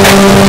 you.